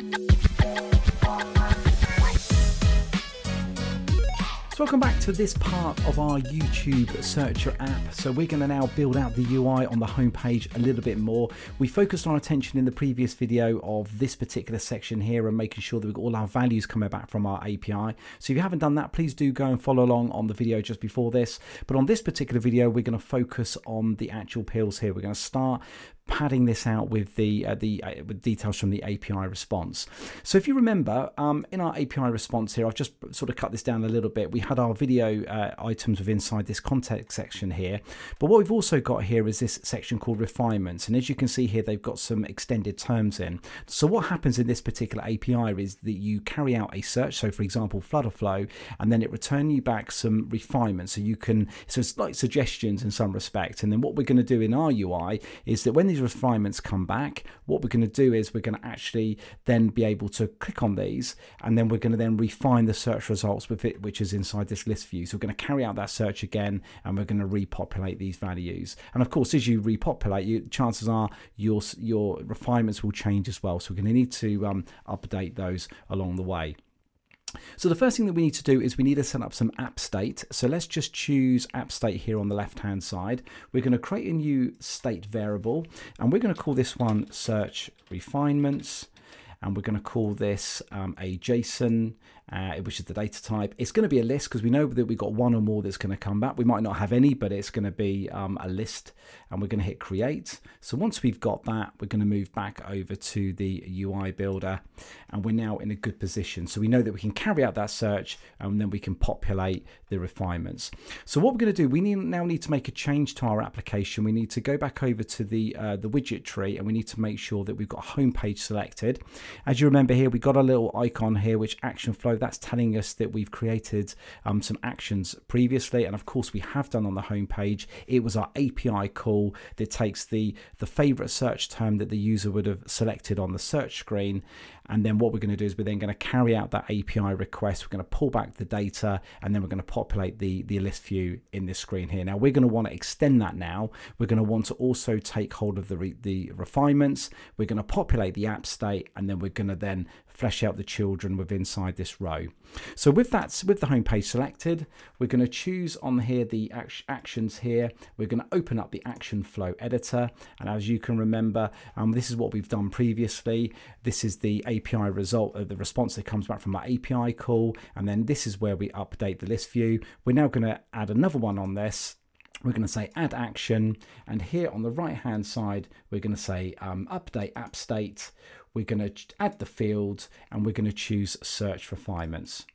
So welcome back to this part of our YouTube Searcher app. So we're going to now build out the UI on the homepage a little bit more. We focused our attention in the previous video of this particular section here and making sure that we've got all our values coming back from our API. So if you haven't done that, please do go and follow along on the video just before this. But on this particular video, we're going to focus on the actual pills here. We're going to start padding this out with the uh, the uh, with details from the API response. So if you remember, um, in our API response here, I've just sort of cut this down a little bit. We had our video uh, items within inside this context section here, but what we've also got here is this section called refinements, and as you can see here, they've got some extended terms in. So what happens in this particular API is that you carry out a search. So for example, Flutterflow, and then it return you back some refinements. So you can so it's like suggestions in some respect. And then what we're going to do in our UI is that when these these refinements come back, what we're going to do is we're going to actually then be able to click on these and then we're going to then refine the search results with it, which is inside this list view. So we're going to carry out that search again and we're going to repopulate these values. And of course, as you repopulate, you, chances are your, your refinements will change as well. So we're going to need to um, update those along the way. So the first thing that we need to do is we need to set up some app state. So let's just choose app state here on the left hand side. We're going to create a new state variable and we're going to call this one search refinements and we're going to call this um, a JSON uh, which is the data type. It's going to be a list because we know that we've got one or more that's going to come back. We might not have any, but it's going to be um, a list and we're going to hit create. So once we've got that, we're going to move back over to the UI builder and we're now in a good position. So we know that we can carry out that search and then we can populate the refinements. So what we're going to do, we need, now need to make a change to our application. We need to go back over to the, uh, the widget tree and we need to make sure that we've got home page selected. As you remember here, we got a little icon here, which action flow that's telling us that we've created um, some actions previously. And of course, we have done on the home page. It was our API call that takes the, the favorite search term that the user would have selected on the search screen and then what we're going to do is we're then going to carry out that API request. We're going to pull back the data and then we're going to populate the, the list view in this screen here. Now we're going to want to extend that now. We're going to want to also take hold of the, re the refinements. We're going to populate the app state and then we're going to then flesh out the children with inside this row. So with that, with the home page selected, we're going to choose on here the actions here. We're going to open up the action flow editor. And as you can remember, um, this is what we've done previously. This is the API result, uh, the response that comes back from that API call. And then this is where we update the list view. We're now going to add another one on this we're going to say add action and here on the right hand side we're going to say um, update app state we're going to add the field and we're going to choose search refinements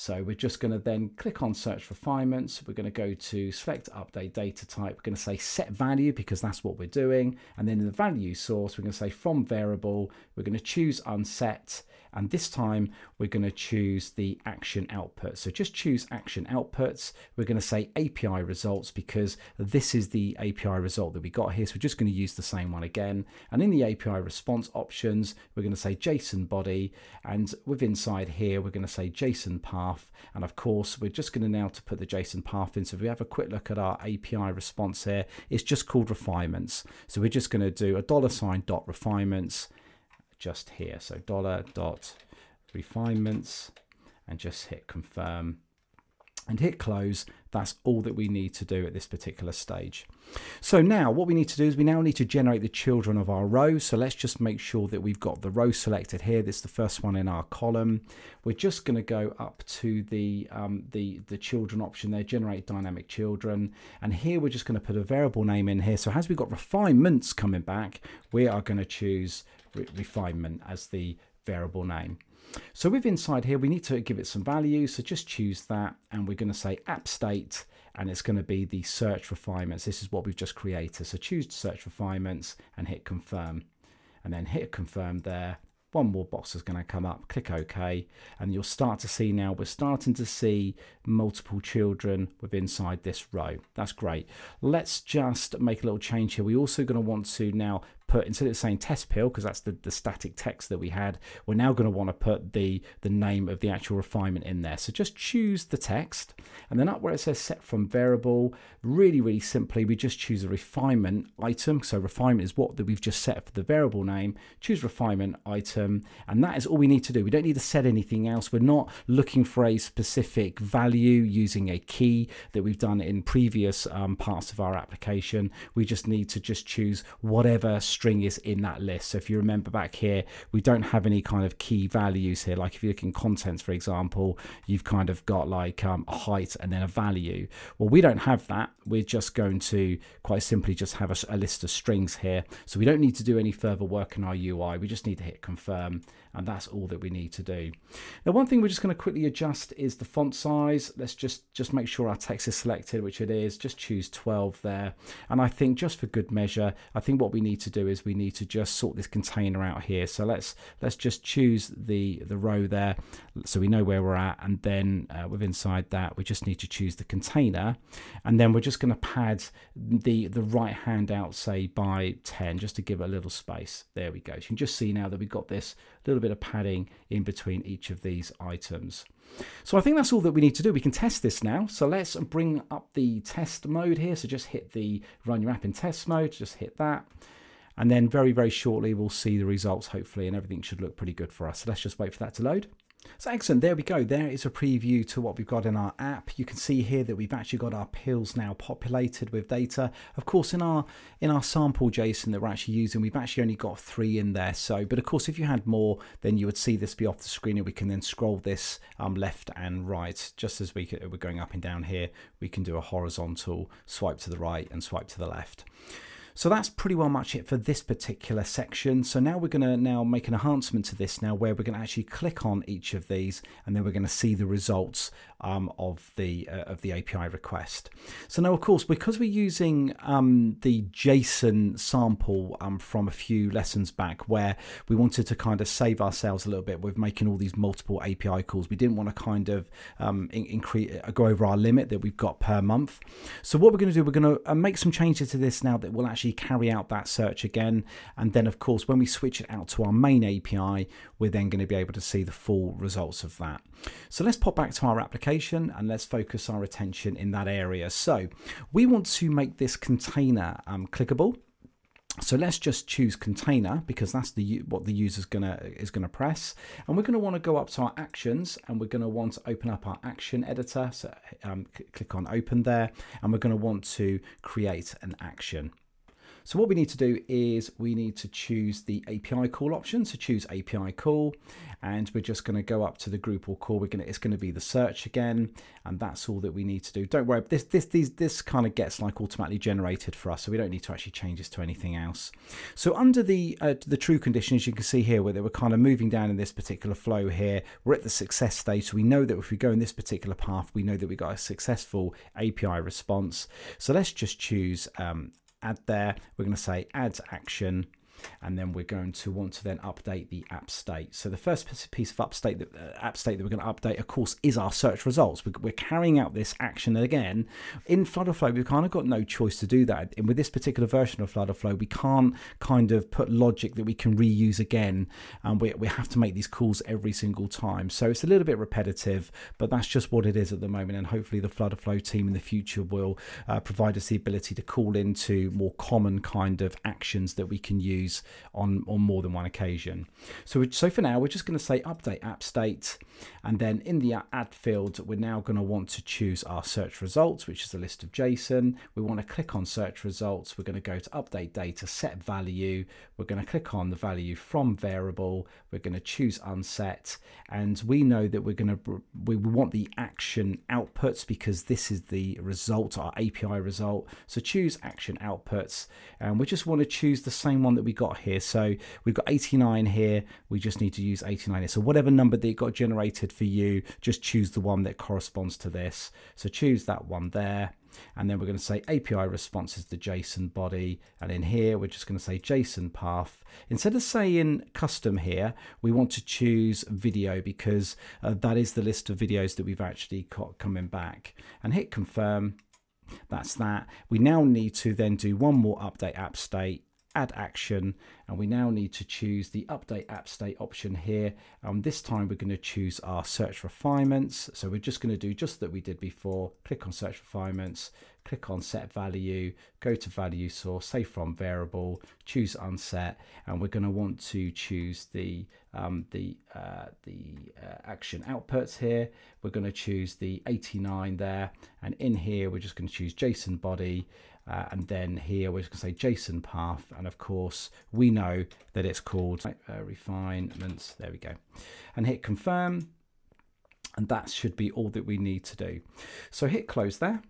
so we're just going to then click on search refinements. We're going to go to select update data type. We're going to say set value because that's what we're doing. And then in the value source, we're going to say from variable, we're going to choose unset and this time we're going to choose the action output. So just choose action outputs. We're going to say API results because this is the API result that we got here. So we're just going to use the same one again. And in the API response options, we're going to say JSON body. And with inside here, we're going to say JSON path. And of course, we're just going to now to put the JSON path in. So if we have a quick look at our API response here, it's just called refinements. So we're just going to do a dollar sign dot refinements just here. So dollar dot refinements and just hit confirm and hit close. That's all that we need to do at this particular stage. So now what we need to do is we now need to generate the children of our row. So let's just make sure that we've got the row selected here. This is the first one in our column. We're just going to go up to the, um, the, the children option there, generate dynamic children. And here we're just going to put a variable name in here. So as we've got refinements coming back, we are going to choose re refinement as the variable name. So with inside here, we need to give it some value. So just choose that and we're going to say app state and it's going to be the search refinements. This is what we've just created. So choose search refinements and hit confirm and then hit confirm there one more box is going to come up click ok and you'll start to see now we're starting to see multiple children with inside this row that's great let's just make a little change here we're also going to want to now put instead of saying test pill because that's the, the static text that we had we're now going to want to put the the name of the actual refinement in there. So just choose the text and then up where it says set from variable really really simply we just choose a refinement item. So refinement is what that we've just set for the variable name. Choose refinement item and that is all we need to do. We don't need to set anything else. We're not looking for a specific value using a key that we've done in previous um, parts of our application. We just need to just choose whatever string is in that list. So if you remember back here, we don't have any kind of key values here. Like if you look in contents, for example, you've kind of got like um, a height and then a value. Well, we don't have that. We're just going to quite simply just have a, a list of strings here. So we don't need to do any further work in our UI. We just need to hit confirm and that's all that we need to do. Now one thing we're just going to quickly adjust is the font size. Let's just just make sure our text is selected, which it is. Just choose 12 there. And I think just for good measure, I think what we need to do is we need to just sort this container out here. So let's let's just choose the the row there so we know where we're at and then uh, with inside that we just need to choose the container and then we're just going to pad the the right hand out say by 10 just to give it a little space there we go so you can just see now that we've got this little bit of padding in between each of these items so I think that's all that we need to do. We can test this now. So let's bring up the test mode here. So just hit the run your app in test mode, just hit that. And then very, very shortly, we'll see the results, hopefully, and everything should look pretty good for us. So let's just wait for that to load. So excellent, there we go. There is a preview to what we've got in our app. You can see here that we've actually got our pills now populated with data. Of course, in our in our sample JSON that we're actually using, we've actually only got three in there. So, but of course, if you had more, then you would see this be off the screen, and we can then scroll this um, left and right, just as we we're going up and down here. We can do a horizontal swipe to the right and swipe to the left. So that's pretty well much it for this particular section. So now we're going to now make an enhancement to this now where we're going to actually click on each of these and then we're going to see the results um, of the uh, of the API request. So now, of course, because we're using um, the JSON sample um, from a few lessons back, where we wanted to kind of save ourselves a little bit with making all these multiple API calls, we didn't want to kind of um, increase uh, go over our limit that we've got per month. So what we're going to do, we're going to uh, make some changes to this now that will actually carry out that search again, and then of course when we switch it out to our main API, we're then going to be able to see the full results of that. So let's pop back to our application and let's focus our attention in that area. So we want to make this container um, clickable. So let's just choose container because that's the what the user's gonna is gonna press, and we're gonna want to go up to our actions, and we're gonna want to open up our action editor. So um, click on open there, and we're gonna want to create an action. So what we need to do is we need to choose the API call option. So choose API call, and we're just going to go up to the group or call. We're going to, it's going to be the search again, and that's all that we need to do. Don't worry, this this this, this kind of gets like automatically generated for us, so we don't need to actually change this to anything else. So under the uh, the true conditions, you can see here where they were kind of moving down in this particular flow here. We're at the success stage, so we know that if we go in this particular path, we know that we got a successful API response. So let's just choose um, add there. We're going to say add action and then we're going to want to then update the app state. So the first piece of upstate that, uh, app state that we're going to update, of course, is our search results. We're, carrying out this action again in Flutterflow. We've kind of got no choice to do that. And with this particular version of Flutterflow, we can't kind of put logic that we can reuse again, and we, we have to make these calls every single time. So it's a little bit repetitive, but that's just what it is at the moment. And hopefully, the Flutterflow team in the future will uh, provide us the ability to call into more common kind of actions that we can use on, on more than one occasion. So, so for now, we're just going to say update app state. And then in the add field, we're now going to want to choose our search results, which is a list of JSON. We want to click on search results. We're going to go to update data, set value. We're going to click on the value from variable. We're going to choose unset. And we know that we're going to, we want the action outputs because this is the result, our API result. So choose action outputs. And we just want to choose the same one that we got here. So we've got 89 here. We just need to use 89 here. So whatever number that got generated for you, just choose the one that corresponds to this. So choose that one there. And then we're going to say API response is the JSON body. And in here, we're just going to say JSON path. Instead of saying custom here, we want to choose video because uh, that is the list of videos that we've actually got coming back. And hit confirm. That's that. We now need to then do one more update app state add action and we now need to choose the update app state option here. Um, this time we're going to choose our search refinements. So we're just going to do just that we did before click on search refinements click on set value go to value source say from variable choose unset and we're going to want to choose the um, the uh, the uh, action outputs here we're going to choose the 89 there and in here we're just going to choose JSON body uh, and then here we're just going to say JSON path. And of course, we know that it's called uh, refinements. There we go. And hit confirm. And that should be all that we need to do. So hit close there.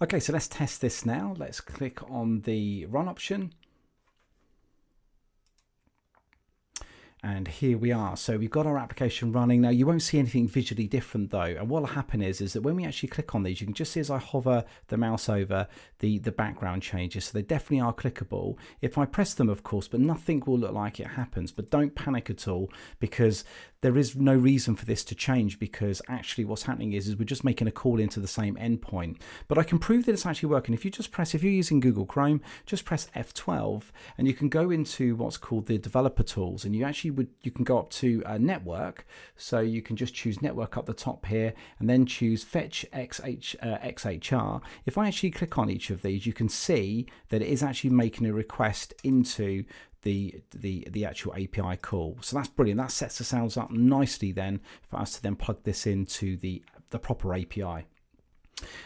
Okay, so let's test this now. Let's click on the run option. And here we are. So we've got our application running. Now you won't see anything visually different though. And what will happen is is that when we actually click on these you can just see as I hover the mouse over the the background changes. So they definitely are clickable. If I press them of course but nothing will look like it happens. But don't panic at all because there is no reason for this to change because actually what's happening is, is we're just making a call into the same endpoint. But I can prove that it's actually working. If you just press, if you're using Google Chrome, just press F12 and you can go into what's called the developer tools and you actually would, you can go up to a network. So you can just choose network up the top here and then choose fetch XH, uh, XHR. If I actually click on each of these, you can see that it is actually making a request into the the the actual API call. So that's brilliant. That sets the sounds up nicely then for us to then plug this into the the proper API.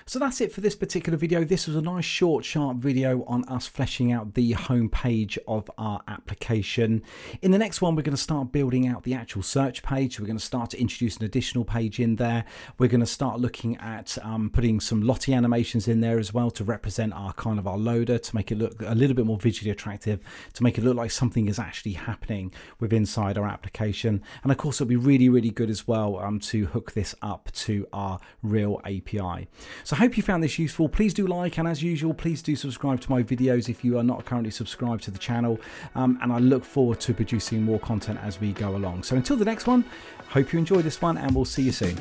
So that's it for this particular video. This was a nice short sharp video on us fleshing out the home page of our application. In the next one we're going to start building out the actual search page. We're going to start to introduce an additional page in there. We're going to start looking at um, putting some Lottie animations in there as well to represent our kind of our loader to make it look a little bit more visually attractive to make it look like something is actually happening with inside our application. And of course it'll be really really good as well um, to hook this up to our real API. So I hope you found this useful. Please do like and as usual, please do subscribe to my videos if you are not currently subscribed to the channel. Um, and I look forward to producing more content as we go along. So until the next one, hope you enjoyed this one and we'll see you soon.